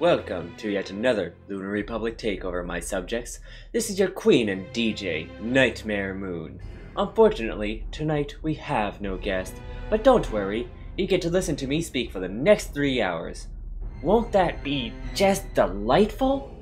Welcome to yet another Lunar Republic takeover, my subjects. This is your queen and DJ, Nightmare Moon. Unfortunately, tonight we have no guest, but don't worry, you get to listen to me speak for the next three hours. Won't that be just delightful?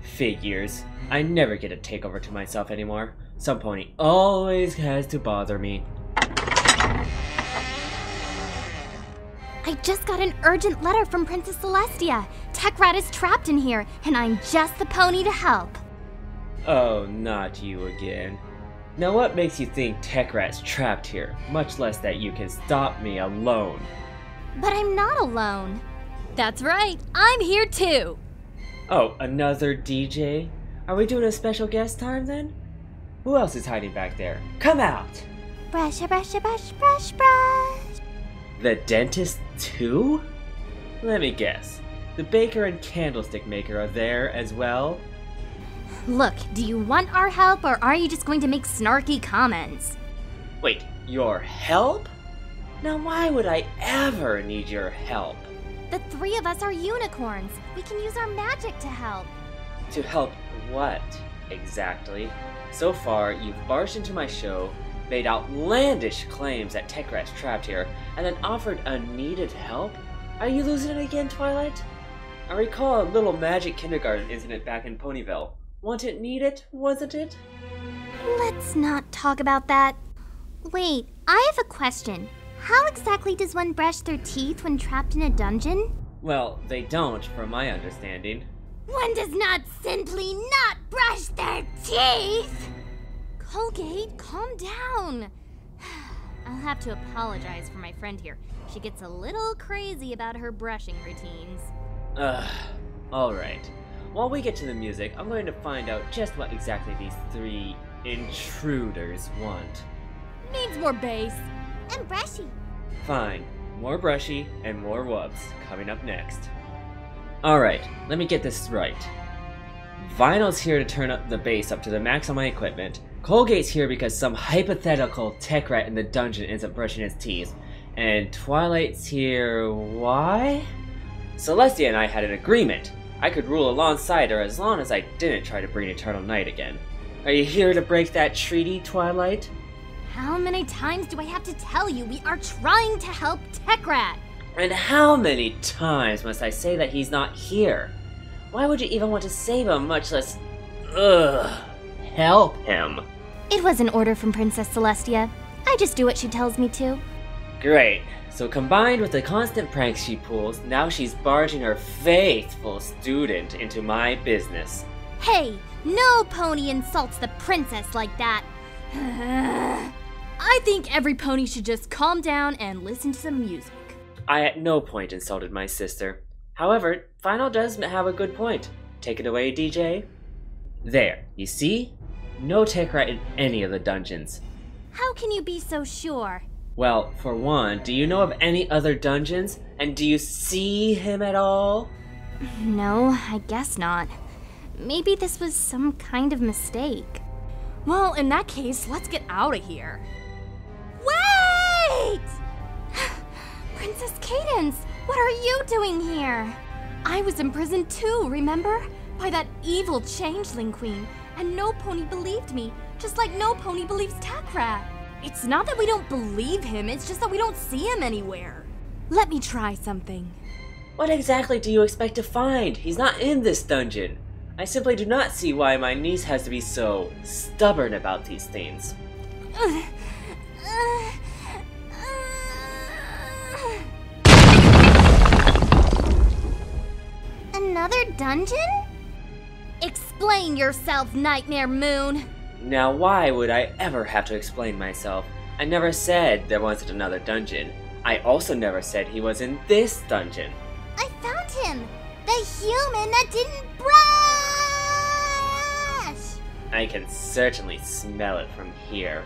Figures. I never get a takeover to myself anymore. Some pony always has to bother me. I just got an urgent letter from Princess Celestia. Techrat is trapped in here, and I'm just the pony to help. Oh, not you again. Now what makes you think Techrat's trapped here, much less that you can stop me alone? But I'm not alone. That's right, I'm here too. Oh, another DJ? Are we doing a special guest time then? Who else is hiding back there? Come out! Brush, brush, brush, brush, brush. The dentist too? Let me guess. The baker and candlestick maker are there as well? Look, do you want our help or are you just going to make snarky comments? Wait, your help? Now why would I ever need your help? The three of us are unicorns. We can use our magic to help. To help what, exactly? So far, you've barged into my show, made outlandish claims that Techrat's trapped here, and then offered unneeded help? Are you losing it again, Twilight? I recall a little magic kindergarten incident back in Ponyville. Want it, need it, wasn't it? Let's not talk about that. Wait, I have a question. How exactly does one brush their teeth when trapped in a dungeon? Well, they don't, from my understanding. One does not simply not brush their teeth! Colgate, calm down. I'll have to apologize for my friend here. She gets a little crazy about her brushing routines. Ugh. Alright. While we get to the music, I'm going to find out just what exactly these three intruders want. Needs more bass. And brushy. Fine. More brushy and more wubs coming up next. Alright, let me get this right. Vinyl's here to turn up the bass up to the max on my equipment. Colgate's here because some hypothetical Techrat in the dungeon ends up brushing his teeth. And Twilight's here. Why? Celestia and I had an agreement. I could rule alongside her as long as I didn't try to bring Eternal Night again. Are you here to break that treaty, Twilight? How many times do I have to tell you we are trying to help Techrat? And how many times must I say that he's not here? Why would you even want to save him, much less. Ugh. Help him? It was an order from Princess Celestia. I just do what she tells me to. Great. So combined with the constant pranks she pulls, now she's barging her faithful student into my business. Hey, no pony insults the princess like that. I think every pony should just calm down and listen to some music. I at no point insulted my sister. However, Vinyl does have a good point. Take it away, DJ. There, you see? No Techrat in any of the dungeons. How can you be so sure? Well, for one, do you know of any other dungeons? And do you see him at all? No, I guess not. Maybe this was some kind of mistake. Well, in that case, let's get out of here. Wait! Princess Cadence, what are you doing here? I was imprisoned too, remember? By that evil changeling queen. And no pony believed me, just like no pony believes Techrat. It's not that we don't believe him, it's just that we don't see him anywhere. Let me try something. What exactly do you expect to find? He's not in this dungeon. I simply do not see why my niece has to be so stubborn about these things. Another dungeon? Explain yourself, Nightmare Moon! Now, why would I ever have to explain myself? I never said there wasn't another dungeon. I also never said he was in this dungeon. I found him! The human that didn't brush! I can certainly smell it from here.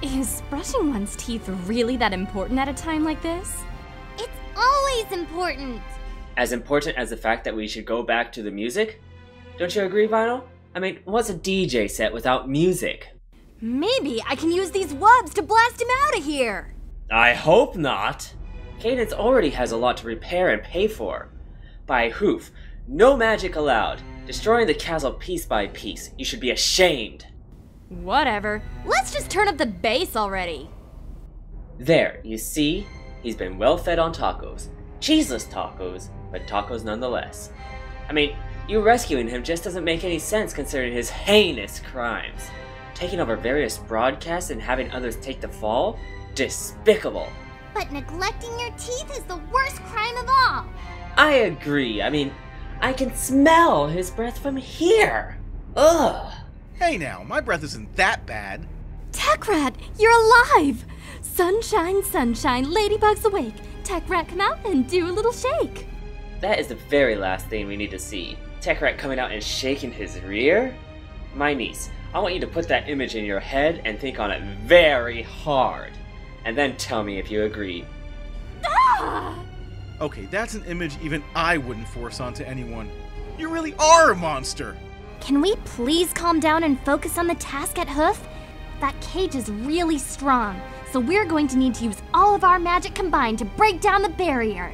Is brushing one's teeth really that important at a time like this? It's always important! As important as the fact that we should go back to the music? Don't you agree, Vinyl? I mean, what's a DJ set without music? Maybe I can use these wubs to blast him out of here! I hope not! Cadence already has a lot to repair and pay for. By hoof, no magic allowed. Destroying the castle piece by piece. You should be ashamed. Whatever. Let's just turn up the bass already. There, you see? He's been well fed on tacos. Cheeseless tacos, but tacos nonetheless. I mean, you rescuing him just doesn't make any sense considering his heinous crimes. Taking over various broadcasts and having others take the fall? Despicable. But neglecting your teeth is the worst crime of all. I agree. I mean, I can smell his breath from here. Ugh. Hey now, my breath isn't that bad. Techrat, you're alive! Sunshine, sunshine, ladybug's awake. Techrat, come out and do a little shake. That is the very last thing we need to see. Techrat coming out and shaking his rear? My niece, I want you to put that image in your head and think on it very hard. And then tell me if you agree. Ah! Okay, that's an image even I wouldn't force onto anyone. You really are a monster! Can we please calm down and focus on the task at Hoof? That cage is really strong, so we're going to need to use all of our magic combined to break down the barrier.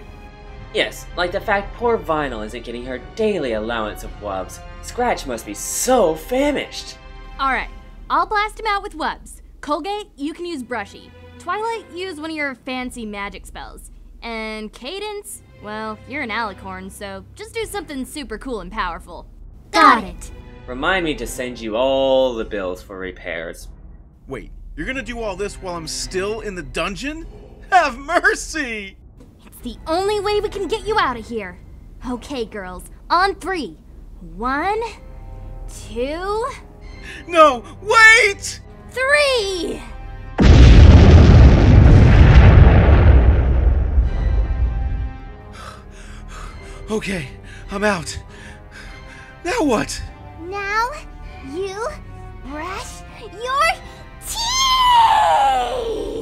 Yes, like the fact poor Vinyl isn't getting her daily allowance of wubs. Scratch must be so famished. Alright, I'll blast him out with wubs. Colgate, you can use Brushy. Twilight, use one of your fancy magic spells. And Cadence, well, you're an alicorn, so just do something super cool and powerful. Got it. Remind me to send you all the bills for repairs. Wait, you're gonna do all this while I'm still in the dungeon? Have mercy! The only way we can get you out of here. Okay, girls, on three. One, two, No, wait! three! Okay, I'm out. Now what? Now you brush your teeth!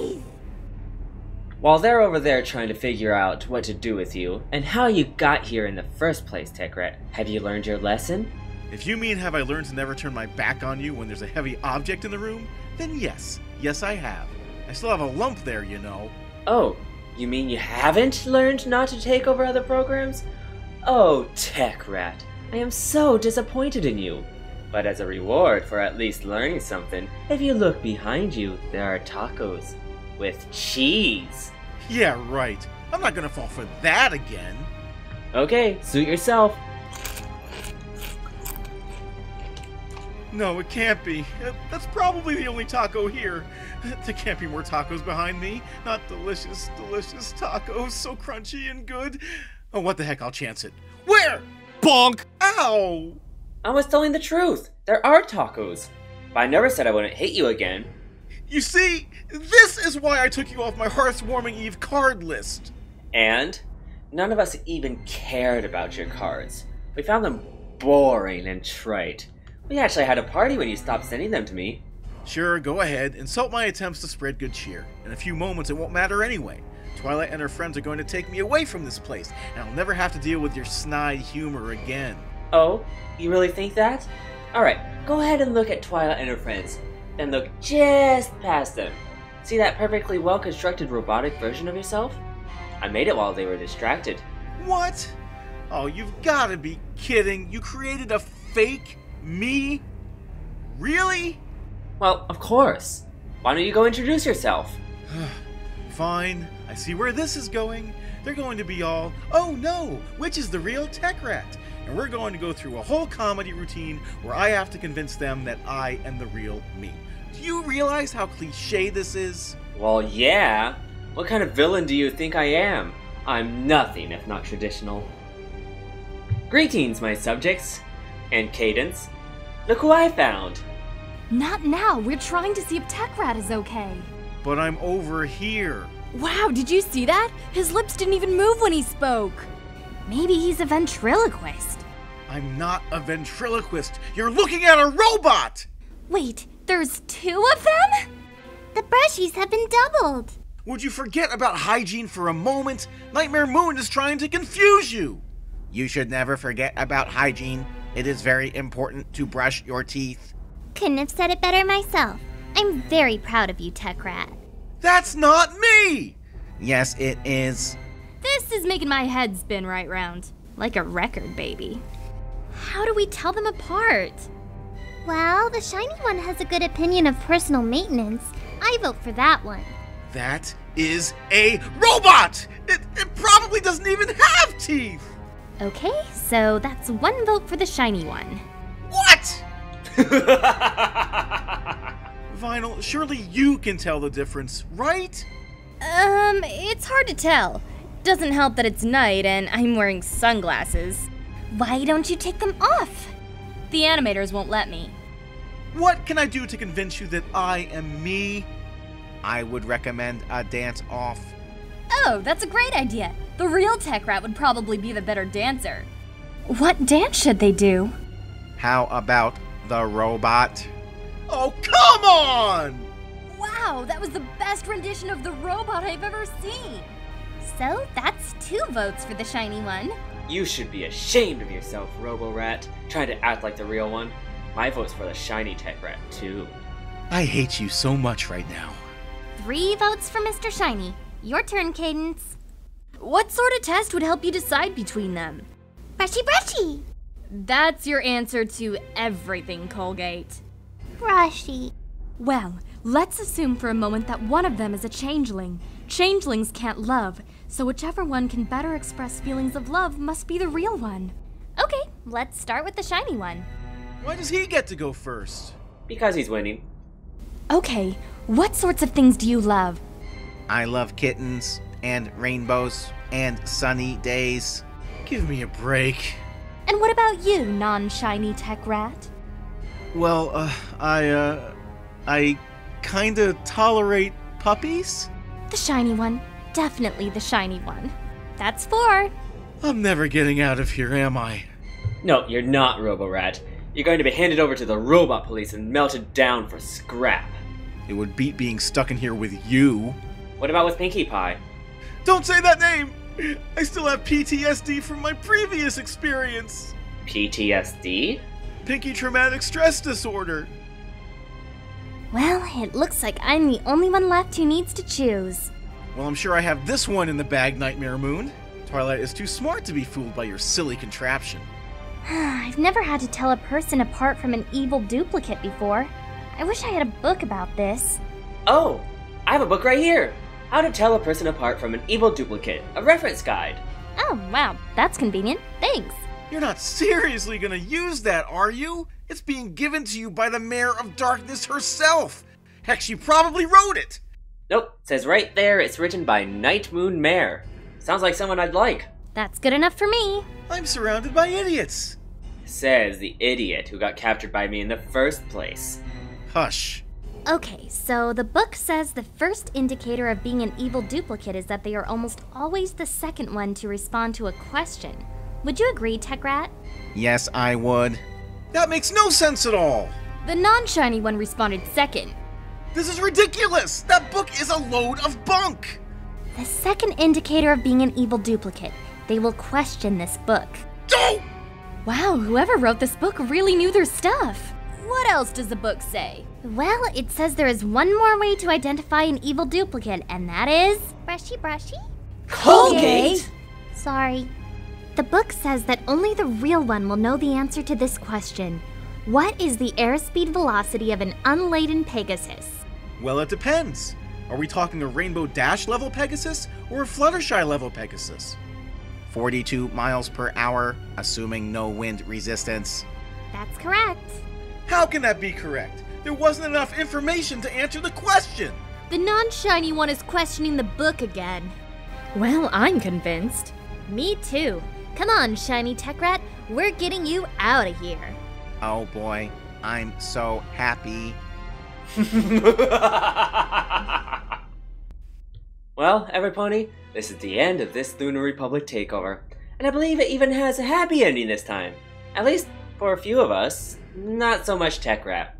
While they're over there trying to figure out what to do with you, and how you got here in the first place, Techrat, have you learned your lesson? If you mean have I learned to never turn my back on you when there's a heavy object in the room, then yes. Yes, I have. I still have a lump there, you know. Oh, you mean you haven't learned not to take over other programs? Oh, Techrat, I am so disappointed in you. But as a reward for at least learning something, if you look behind you, there are tacos. With cheese. Yeah, right. I'm not gonna fall for that again. Okay, suit yourself. No, it can't be. Uh, That's probably the only taco here. There can't be more tacos behind me. Not delicious, delicious tacos, so crunchy and good. Oh, what the heck, I'll chance it. Where? Bonk! Ow! I was telling the truth. There are tacos. But I never said I wouldn't hit you again. You see, this is why I took you off my Hearthwarming Eve card list. And none of us even cared about your cards. We found them boring and trite. We actually had a party when you stopped sending them to me. Sure, go ahead, insult my attempts to spread good cheer. In a few moments, it won't matter anyway. Twilight and her friends are going to take me away from this place, and I'll never have to deal with your snide humor again. Oh, you really think that? Alright, go ahead and look at Twilight and her friends. Then look just past them. See that perfectly well constructed robotic version of yourself? I made it while they were distracted. What? Oh, you've gotta be kidding. You created a fake me? Really? Well, of course. Why don't you go introduce yourself? Fine. I see where this is going. They're going to be all, oh no, which is the real Techrat? And we're going to go through a whole comedy routine where I have to convince them that I am the real me. Do you realize how cliche this is? Well, yeah. What kind of villain do you think I am? I'm nothing if not traditional. Greetings, my subjects. And Cadence. Look who I found. Not now. We're trying to see if Techrat is okay. But I'm over here. Wow, did you see that? His lips didn't even move when he spoke. Maybe he's a ventriloquist. I'm not a ventriloquist. You're looking at a robot! Wait, there's two of them? The brushies have been doubled. Would you forget about hygiene for a moment? Nightmare Moon is trying to confuse you. You should never forget about hygiene. It is very important to brush your teeth. Couldn't have said it better myself. I'm very proud of you, Techrat. That's not me! Yes, it is. This is making my head spin right round. Like a record, baby. How do we tell them apart? Well, the shiny one has a good opinion of personal maintenance. I vote for that one. That is a robot! It, it probably doesn't even have teeth! Okay, so that's one vote for the shiny one. What? Vinyl, surely you can tell the difference, right? Um, it's hard to tell. It doesn't help that it's night and I'm wearing sunglasses. Why don't you take them off? The animators won't let me. What can I do to convince you that I am me? I would recommend a dance off. Oh, that's a great idea. The real Techrat would probably be the better dancer. What dance should they do? How about the robot? Oh, come on! Wow, that was the best rendition of the robot I've ever seen. So that's two votes for the shiny one. You should be ashamed of yourself, Robo Rat, trying to act like the real one. My vote's for the shiny Techrat, too. I hate you so much right now. Three votes for Mr. Shiny. Your turn, Cadence. What sort of test would help you decide between them? Brushy, brushy. That's your answer to everything, Colgate. Brushy. Well, let's assume for a moment that one of them is a changeling. Changelings can't love, so whichever one can better express feelings of love must be the real one. Okay, let's start with the shiny one. Why does he get to go first? Because he's winning. Okay, what sorts of things do you love? I love kittens and rainbows and sunny days. Give me a break. And what about you, non shiny Techrat? Well, uh, I, uh, I kinda tolerate puppies? The shiny one. Definitely the shiny one. That's four. I'm never getting out of here, am I? No, you're not, Robo Rat. You're going to be handed over to the robot police and melted down for scrap. It would beat being stuck in here with you. What about with Pinkie Pie? Don't say that name! I still have PTSD from my previous experience. PTSD? Pinky traumatic stress disorder. Well, it looks like I'm the only one left who needs to choose. Well, I'm sure I have this one in the bag, Nightmare Moon. Twilight is too smart to be fooled by your silly contraption. I've never had to tell a person apart from an evil duplicate before. I wish I had a book about this. Oh, I have a book right here. How to tell a person apart from an evil duplicate, a reference guide. Oh, wow, that's convenient. Thanks. You're not seriously gonna use that, are you? It's being given to you by the Mayor of Darkness herself. Heck, she probably wrote it. Nope, says right there it's written by Night Moon Mare. Sounds like someone I'd like. That's good enough for me. I'm surrounded by idiots. Says the idiot who got captured by me in the first place. Hush. Okay, so the book says the first indicator of being an evil duplicate is that they are almost always the second one to respond to a question. Would you agree, Techrat? Yes, I would. That makes no sense at all. The non shiny one responded second. This is ridiculous. That book is a load of bunk. The second indicator of being an evil duplicate. They will question this book. Don't! Wow, whoever wrote this book really knew their stuff. What else does the book say? Well, it says there is one more way to identify an evil duplicate, and that is. Brushy, brushy? Colgate? Sorry. The book says that only the real one will know the answer to this question What is the airspeed velocity of an unladen Pegasus? Well, it depends. Are we talking a Rainbow Dash level Pegasus or a Fluttershy level Pegasus? 42 miles per hour, assuming no wind resistance. That's correct. How can that be correct? There wasn't enough information to answer the question. The non shiny one is questioning the book again. Well, I'm convinced. Me too. Come on, shiny Techrat. We're getting you out of here. Oh boy, I'm so happy. well, everypony, this is the end of this Lunar Republic takeover. And I believe it even has a happy ending this time. At least for a few of us. Not so much Techrat.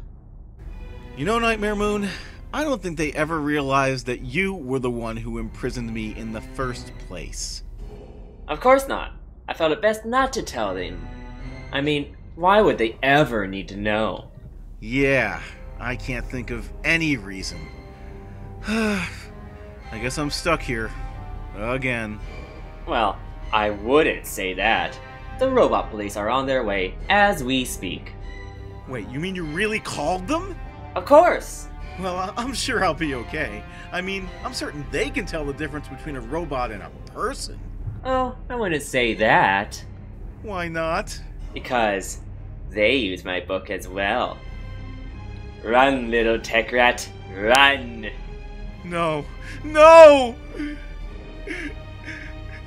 You know, Nightmare Moon, I don't think they ever realized that you were the one who imprisoned me in the first place. Of course not. I felt it best not to tell them. I mean, why would they ever need to know? Yeah, I can't think of any reason. I guess I'm stuck here, Again. Well, I wouldn't say that. The robot police are on their way as we speak. Wait, you mean you really called them? Of course! Well, I'm sure I'll be okay. I mean, I'm certain they can tell the difference between a robot and a person. Oh, I wouldn't say that. Why not? Because they use my book as well. Run, little Techrat, run! No. No!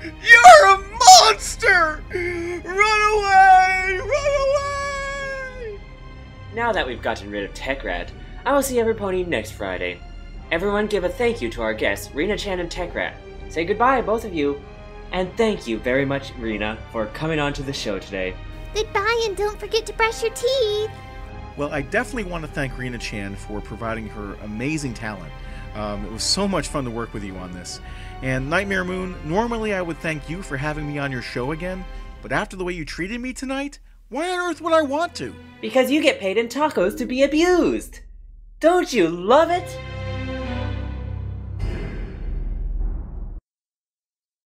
You're a monster! Run away! Run away! Now that we've gotten rid of Techrat, I will see every pony next Friday. Everyone give a thank you to our guests, Rina-Chan and Techrat. Say goodbye, both of you. And thank you very much, Rina, for coming on to the show today. Goodbye, and don't forget to brush your teeth. Well, I definitely want to thank Rina-Chan for providing her amazing talent. Um, it was so much fun to work with you on this. And Nightmare Moon, normally I would thank you for having me on your show again, but after the way you treated me tonight, why on earth would I want to? Because you get paid in tacos to be abused! Don't you love it?